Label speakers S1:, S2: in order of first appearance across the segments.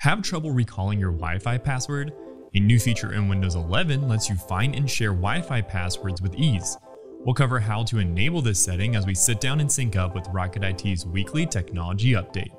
S1: Have trouble recalling your Wi-Fi password? A new feature in Windows 11 lets you find and share Wi-Fi passwords with ease. We'll cover how to enable this setting as we sit down and sync up with Rocket IT's weekly technology update.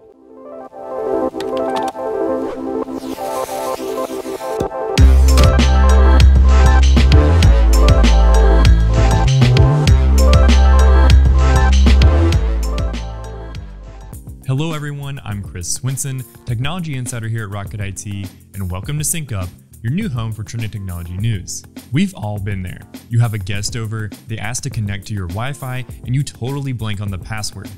S1: Hello everyone, I'm Chris Swinson, Technology Insider here at Rocket IT, and welcome to Sync Up, your new home for trending technology news. We've all been there. You have a guest over, they ask to connect to your Wi-Fi, and you totally blank on the password.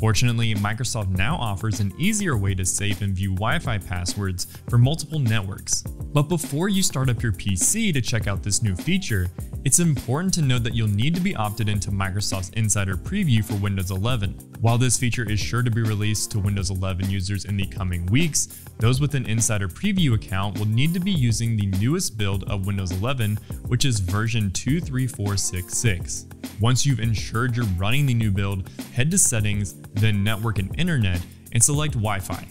S1: Fortunately, Microsoft now offers an easier way to save and view Wi-Fi passwords for multiple networks. But before you start up your PC to check out this new feature, it's important to note that you'll need to be opted into Microsoft's Insider Preview for Windows 11. While this feature is sure to be released to Windows 11 users in the coming weeks, those with an Insider Preview account will need to be using the newest build of Windows 11, which is version 23466. Once you've ensured you're running the new build, head to Settings, then Network and Internet, and select Wi-Fi.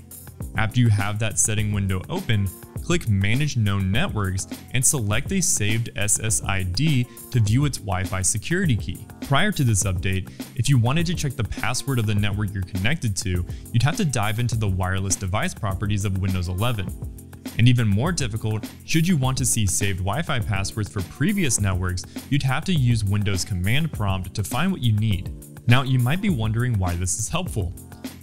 S1: After you have that setting window open, click Manage Known Networks and select a saved SSID to view its Wi-Fi security key. Prior to this update, if you wanted to check the password of the network you're connected to, you'd have to dive into the wireless device properties of Windows 11. And even more difficult, should you want to see saved Wi-Fi passwords for previous networks, you'd have to use Windows command prompt to find what you need. Now, you might be wondering why this is helpful.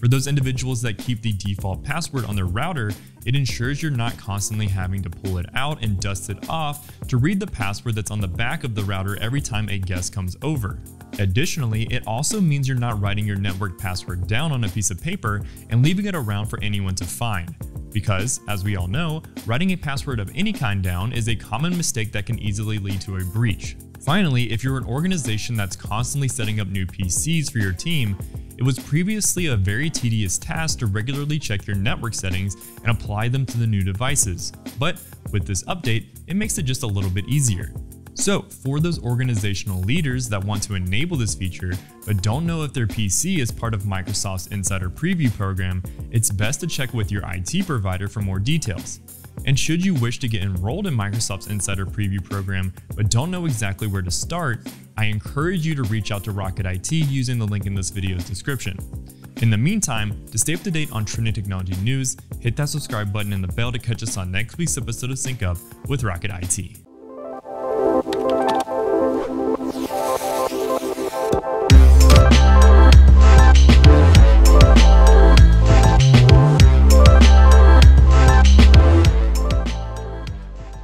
S1: For those individuals that keep the default password on their router, it ensures you're not constantly having to pull it out and dust it off to read the password that's on the back of the router every time a guest comes over. Additionally, it also means you're not writing your network password down on a piece of paper and leaving it around for anyone to find. Because, as we all know, writing a password of any kind down is a common mistake that can easily lead to a breach. Finally, if you're an organization that's constantly setting up new PCs for your team, it was previously a very tedious task to regularly check your network settings and apply them to the new devices, but with this update, it makes it just a little bit easier. So, for those organizational leaders that want to enable this feature but don't know if their PC is part of Microsoft's Insider Preview program, it's best to check with your IT provider for more details. And should you wish to get enrolled in Microsoft's Insider Preview program but don't know exactly where to start, I encourage you to reach out to Rocket IT using the link in this video's description. In the meantime, to stay up to date on trending technology news, hit that subscribe button and the bell to catch us on next week's episode of Sync Up with Rocket IT.